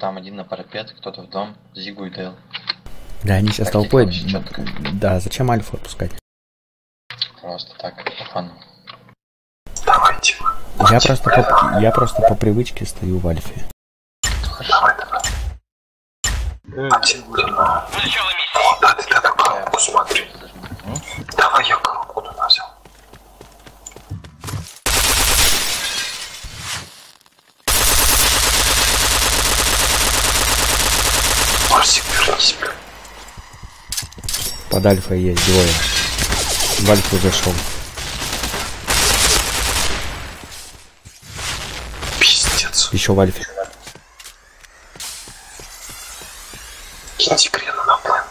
Там один на парапет, кто-то в дом, Зигу и Дейл. Да, они сейчас Тактика толпой. Да, зачем альфу отпускать? Просто так, по фану. Давайте. Я просто, по, я просто по привычке стою в альфе. Давай, давай. Будем. Начало миссии. Да, ты так коробку смотри. Давай я Под альфой есть двое. В альфу зашел. Пиздец. Еще в альфе. Крена на план.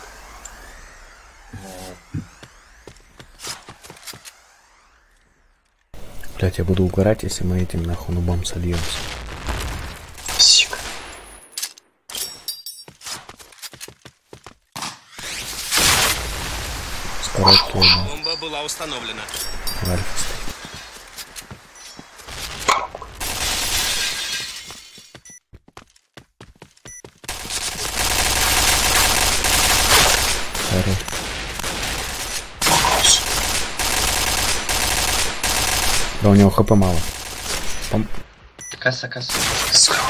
Блять, я буду угорать, если мы этим нахуй нубом сольемся. Один. Бомба была установлена. Коробку. Хорош. Да у него хп мало. Пом- Касса, касса. Скрывай.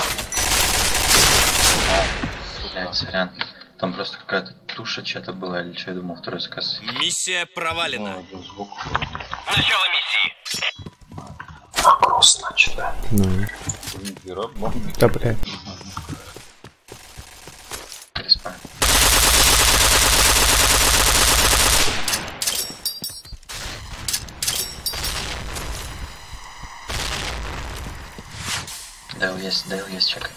Блять, сорян. Там просто какая-то туша чья-то была, или что я думал, второй кассы. Миссия провалена. Начало миссии. Вопрос, значит, да. Ну. Да, блядь. Респа. Дейл есть, Дейл есть, чекай.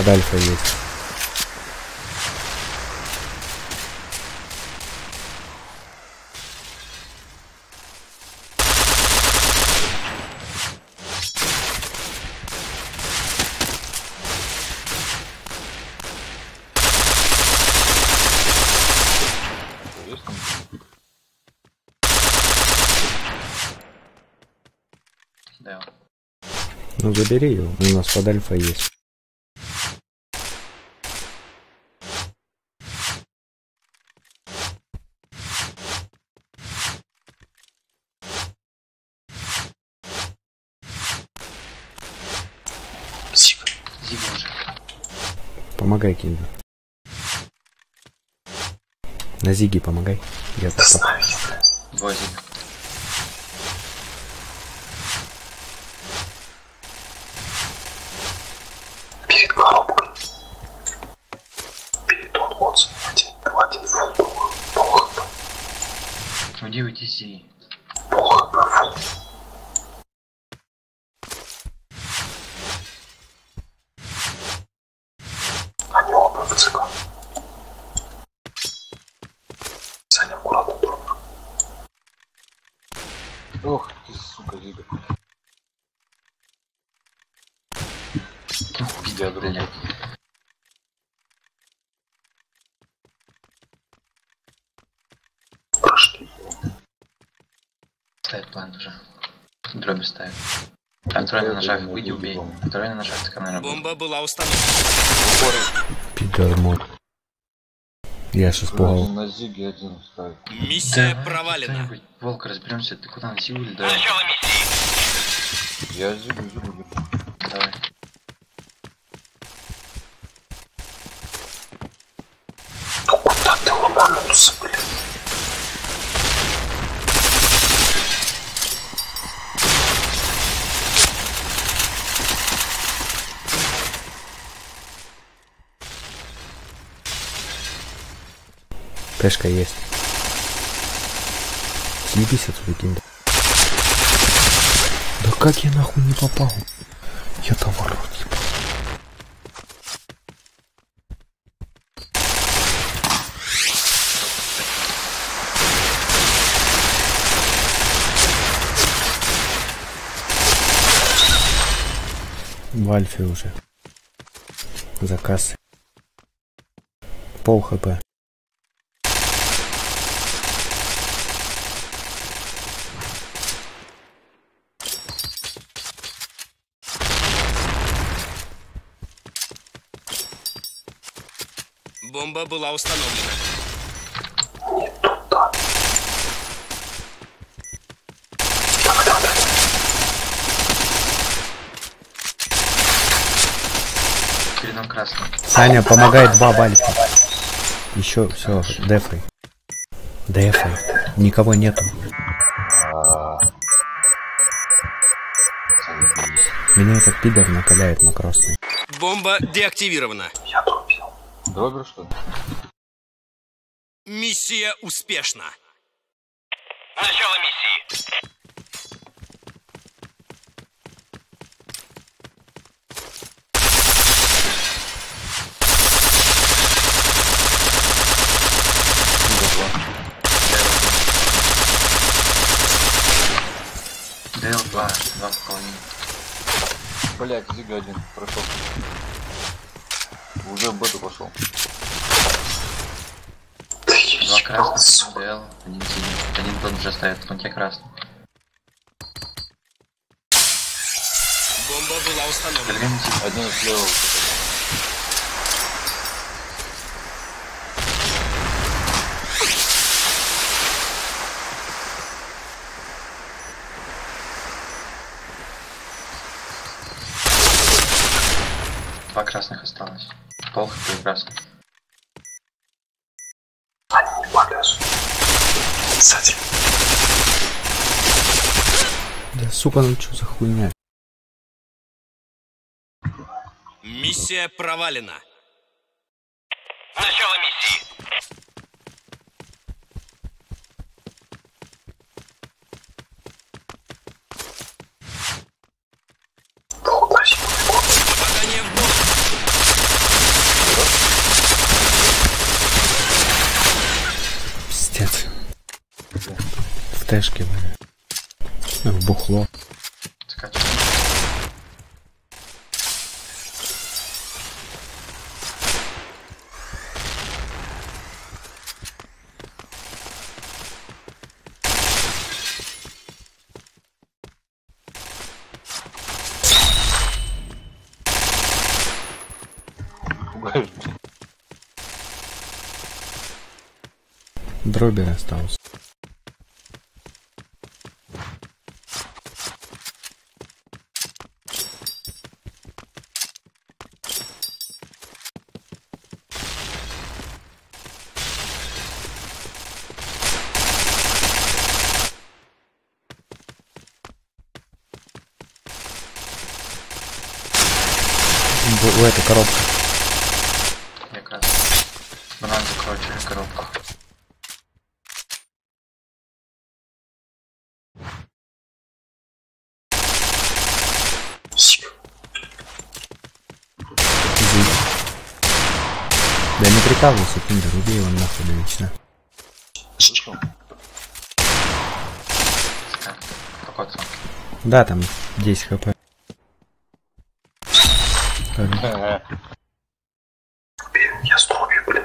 Под альфой есть. Ну забери его, у нас под альфа есть. Сик. Зига уже. Помогай, Киндер. На Зиге помогай. Я Да знаю. Двое Зига. Перед коробкой. Перед он Уотсон. Один, два, один, фул. Плохо. Уйди, уйди, Си. Плохо. Фул. Они оба в ЦК. Саня аккуратно трудно. Ох ты, сука, Зига. Пиздец, блядь. Прошли. Ставит план уже. Дроби ставит. Второй на ножах, выйди, убей. Второй на ножах, так камера будет. Бомба была установлена. Пидор мод. Я ж испугал. На Зиге один ставит. Миссия Давай, провалена. Волк, разберемся, ты куда на Зигу или да? Начало миссии. Я Зигу, Зигу держу. Давай. Куда ты ломанулся, блин? Пешка есть. Съебись отсюда, Киндер. Да как я нахуй не попал? Я там в рот ебал. В альфе уже. Заказ. Пол хп. Бомба была установлена. Саня помогает два бальфа. Еще все, дефай. Дефай. Никого нету. Меня этот пидор накаляет на красный. Бомба деактивирована. Дробер, что ли? Миссия успешна. Начало миссии. Дейл 2, 2 по половине. Блять, Зига один прошел. Уже в бету пошел. Два красных. Дейл, один синий. Один тот уже стоит в пункте красный. Бомба была установлена. Синий. Один слева. Два красных осталось. Пол хп красный. Они не полезут. Сзади. Да сука, ну что за хуйня? Миссия провалена. Начало миссии. Походу, на синюю кнопку. Попадание в бомбу. Пиздец. Бля. Ну, В бухло. Блин. Дробер остался. В, в этой коробке. Я красный. Через коробку. Да не прикалывайся, Пиндер, убей его нахуй да вечно. Слышал? Да, там 10 хп. Так, Ага. Блин, я струбил, блин.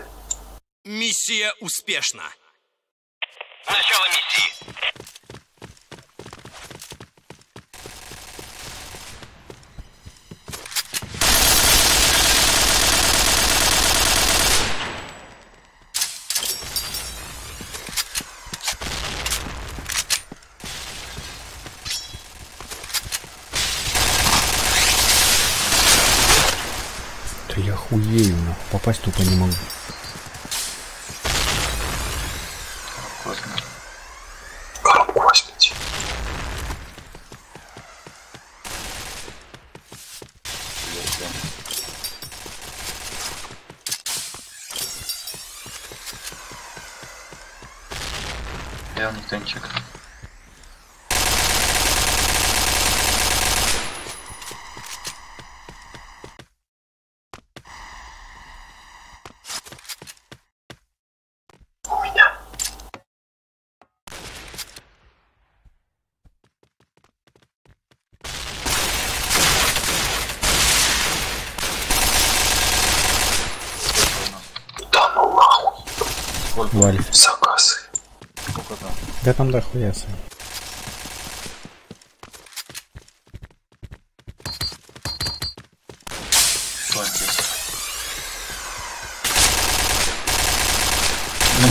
Миссия успешна. Начало миссии. Да я хуею, нахуй. Попасть тупо не могу. Вальф. Заказы. Сколько там? Да там да хуя.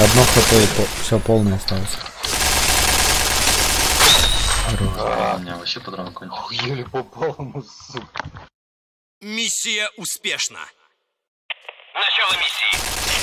Одно хп, все полное осталось. А, у меня вообще патрон кончился. Еле попал ему, сука. Миссия успешна. Начало миссии.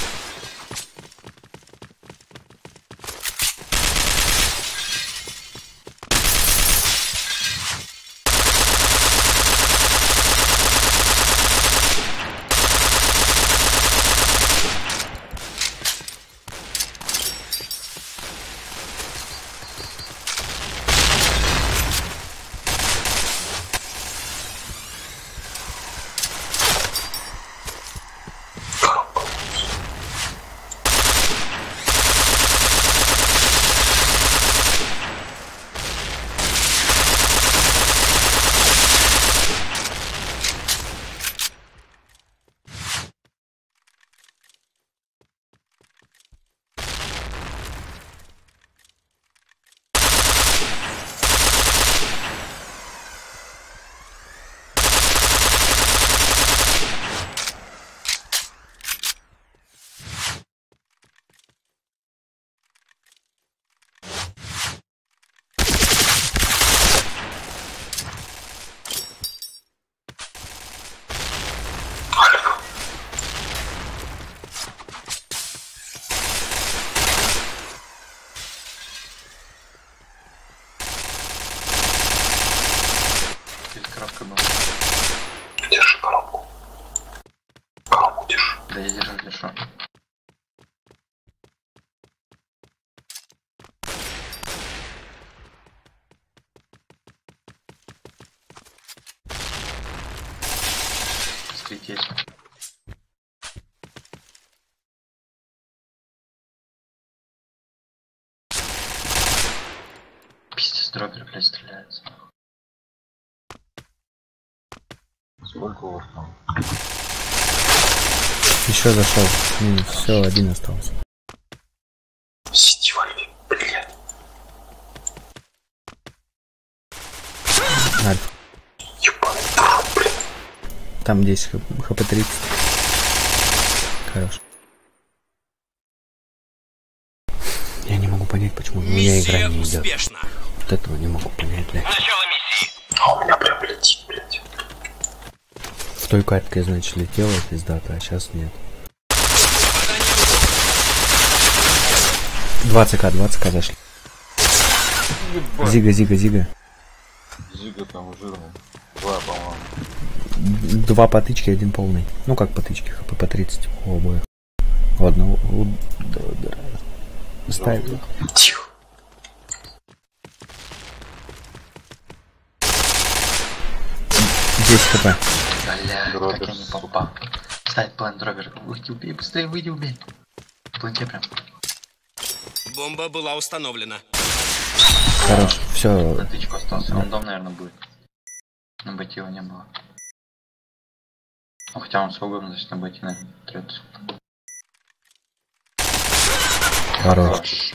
Дропер, блядь, стреляется. Сколько у вас там? Еще зашел. все, один остался. Сиди во льве, блядь. Альф. Ебаный блядь. Там 10 хп 30. Хорош. Я не могу понять, почему у меня игра не идет. Вот этого не могу понять, блядь. Начало миссии. А у меня прям летит, блядь. В той катке, значит, летела пиздата, а сейчас нет. Попадание в 20к, 20к зашли. Зига, зига, зига. Зига там жирный. Два, по-моему. Два потычки, один полный. Ну как потычки, хп по 30 у обоих. У одного. У... да, да. Ставь. Тихо. Здесь хп. Бля, Дропер, как я не попал. Ставь план дропер. Выйди, убей, быстрее выйди, убей. В планке прям. Бомба была установлена. Хорош. Все. Натычку остался. Он дом, наверное, будет. На байте его не было. Ну, хотя он свободно, значит, на байте, наверное, трется. Хорош.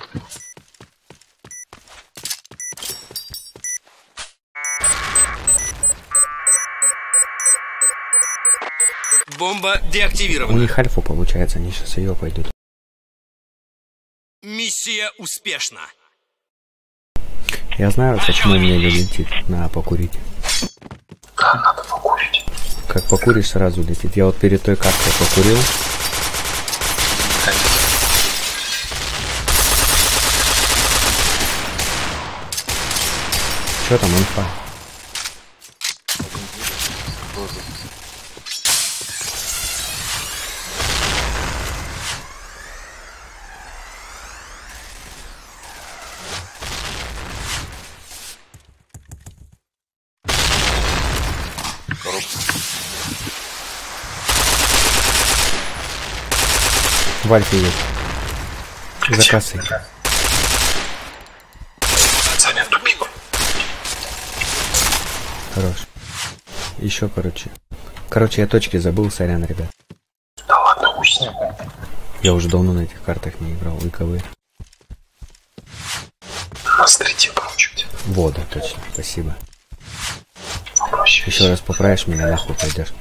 Бомба У деактивирована. них альфа получается, они сейчас ее пойдут. Миссия успешна. Я знаю, почему мне летит на покурить. Как надо покурить? Как покуришь, сразу летит. Я вот перед той картой покурил. Че там инфа? Тоже. Коробка. Альфе есть. За кассой. Тупик. Хорош. Еще, короче. Короче, я точки забыл, сорян, ребят. Да ладно, пусть. Я уже давно на этих картах не играл. ИКВ. На стрите получить. Вода, точно. Спасибо. Еще раз поправишь меня, нахуй пойдешь.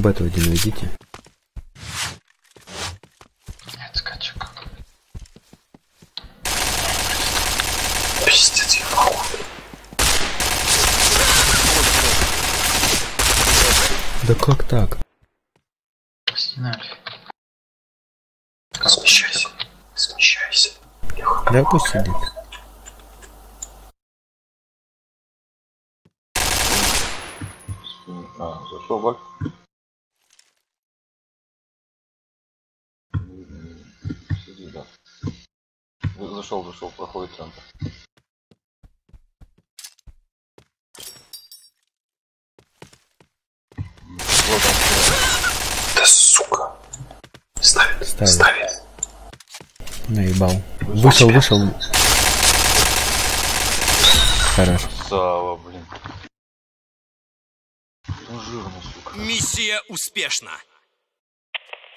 На бету один уйдите. Нет, скачек. Пиздец, я могу. Да как так? Альфе. Смещайся. Смещайся. Да пусть сидит. А, зашел бак. Зашел, зашел, проходит центр. Вот он. Да сука. Ставит. Ставит. Ставит. Наебал. Вышел, вышел. Хорош. Сава, блин. Ну жирный, сука. Миссия успешна.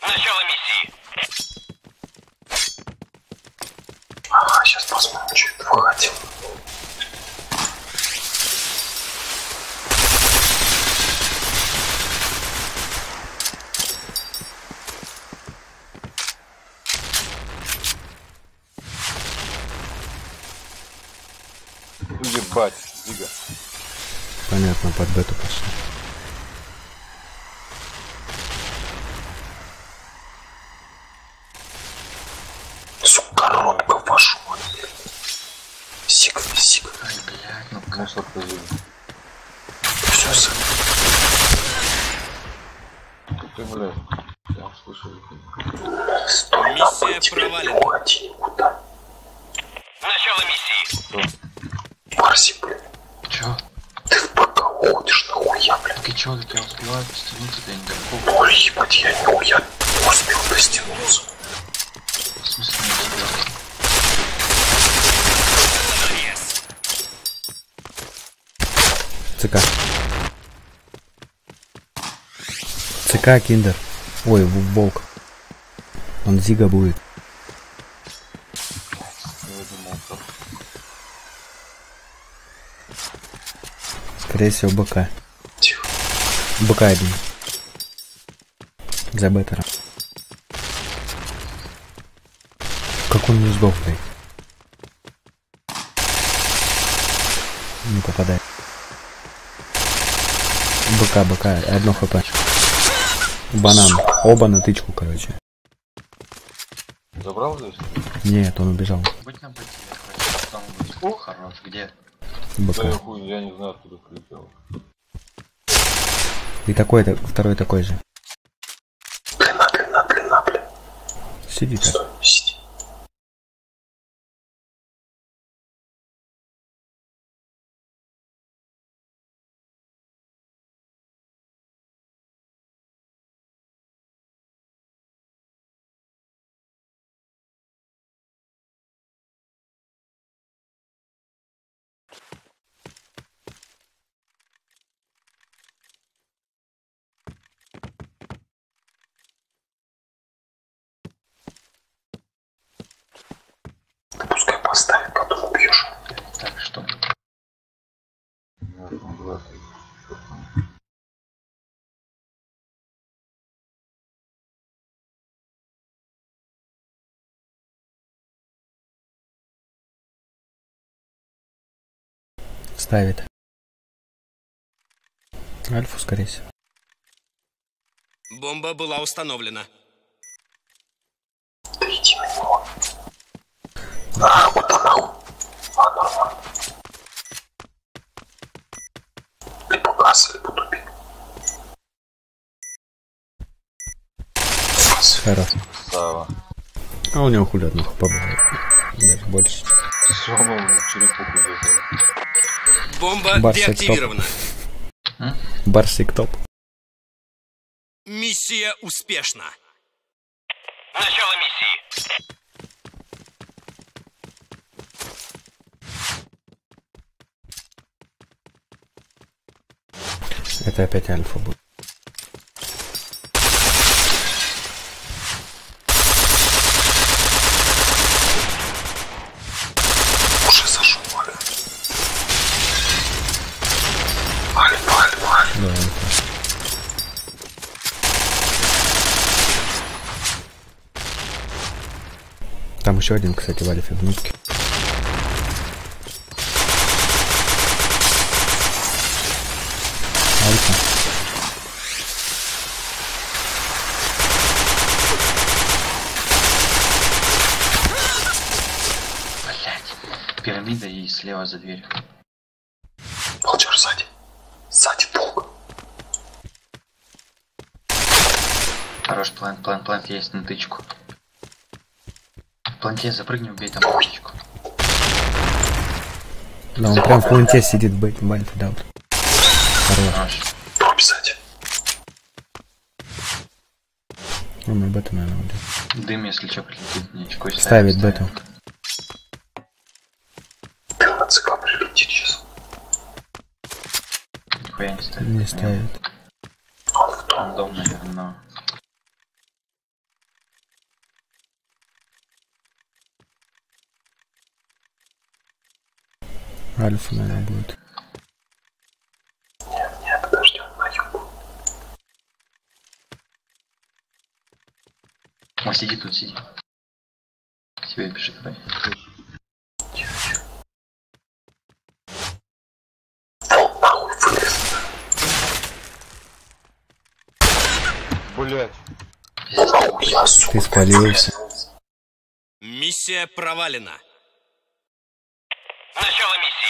Начало миссии. Ага, сейчас посмотрим, что это выходил. Ебать, Дига. Понятно, под бету пошли. Сука, коробка вашу мать. Сик, сик. Ай, блядь, ну как? Мусорка Дига. Все, сам. Ты, блядь, я слышал. Стой Миссия провалена. Начало миссии. Барси, блин. Чё? Ты в ПК уходишь нахуя. Так и чё, я успеваю постянуться до игроков. Ой, ебать, я не я не успел достянуться. В смысле не успел? ЦК. ЦК Киндер. Ой, волк. Он Зига будет. Скорее всего, БК. БК один. За беттером. Как он не сдох, блядь? Не попадает. БК, БК, одно хп. Банан. Оба на тычку, короче. забрал здесь? Нет, он убежал. Будь на будет. О, хорош, где? БК. Да я хуй, я не знаю, откуда прилетел. И такой-то, второй такой же. Длина, длина, длина, блин. Сиди так. Ставит. Альфу, скорее всего. Бомба была установлена. Да иди на него. А, куда нахуй? А, нормально. Либо газ, либо тупик. Газ. Хорош. Сава. А у него хули хп было. Даже больше. Сломал мне черепуху даже. Бомба Барсик деактивирована. Барсик топ. Миссия успешна. Начало миссии. Это опять альфа будет. Уже зашел, Аля. Аля, Аля, Аля. Да, альфа. Еще один, кстати, в альфе в. Блять. Пирамида и слева за дверью. Волчар сзади. Сзади долго. Хорош план, план, план есть на тычку. Планте запрыгни, убей там птичку. Да, он прям в планте сидит в альфе, да. Хорош. Сзади. Ну, мы бету, наверное, будет. Дым, если что, прилетит, мне чекой Ставит бету. На ЦК прилетит сейчас. Нихуя не ставит. Не ставит. Он в дом, наверное, но... Альфа, наверное, будет. Нет, нет, подождем на юг. Он сиди тут, сиди. Тебе пиши давай. Вон нахуй вылез. Блять. Ты спалился. Миссия провалена. Начало миссии. Нет, блядь, вопил, что он тебя не слышит.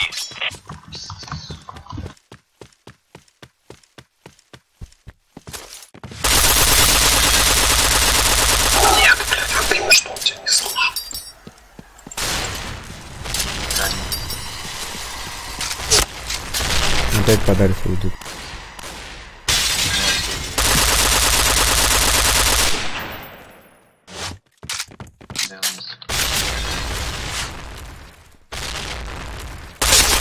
Опять под альфа идут. Делаемся.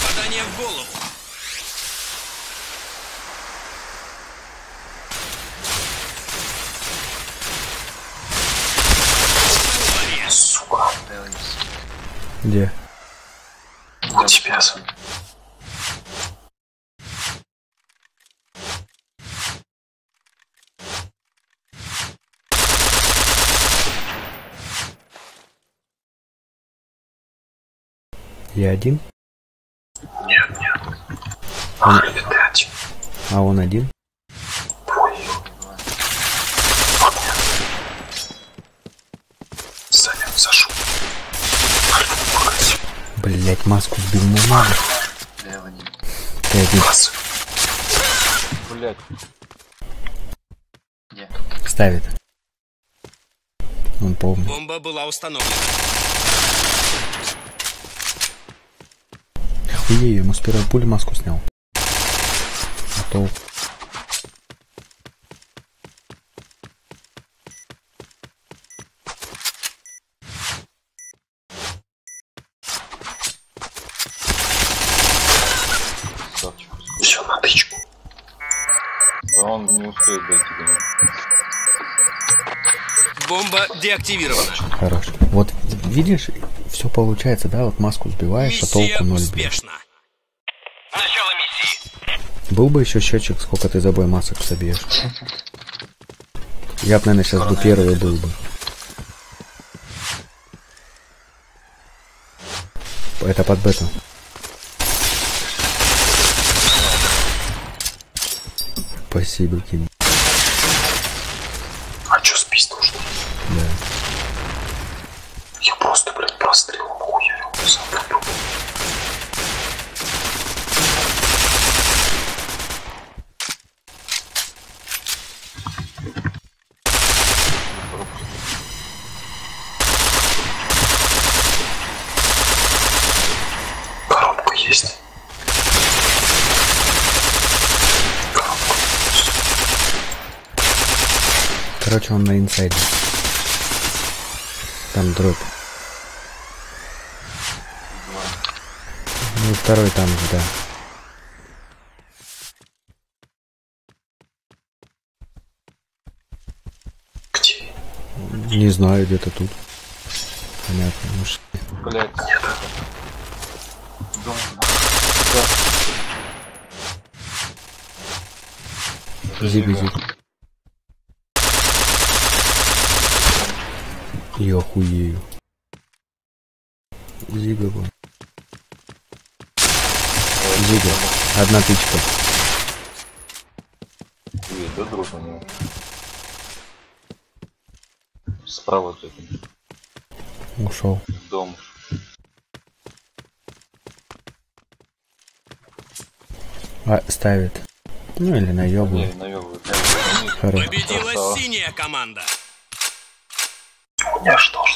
Попадание в голову. Сука. Делаемся. Где? У тебя. Я один? Нет, нет. А, или ты один. А он один? Нет. Саня, зашел. Блять, маску сбил на один. Ты один. Класс. Блять. Где? Ставит. Он полный. Бомба была установлена. Охуею, ему с первой пули маску снял. А то. Все, на тычку. Да он не успеет дойти до него. Бомба деактивирована. хорош. Вот видишь, все получается, да? Вот маску сбиваешь, а Миссия толку ноль бьешь. успешна. Начало миссии. Был бы еще счетчик, сколько ты за бой масок собьешь. Я бы, наверное, сейчас бы первый был бы. Это под бету. Спасибо, Ким. А чё спись нужно? Да. Я просто, блядь, попробую. Коробка есть. Коробка. Короче, он на инсайде. Там дробь. Ну, второй там же, да. Где? Не знаю, где-то тут. Понятно, может. Блять. Дом. Бези, бези. Я охуею. Зига Зига. Одна тычка. Видишь, да, друг на него? Справа тут Ушел. дом. А, ставит. Ну или Не, наебывает. Победила синяя команда. У меня что ж?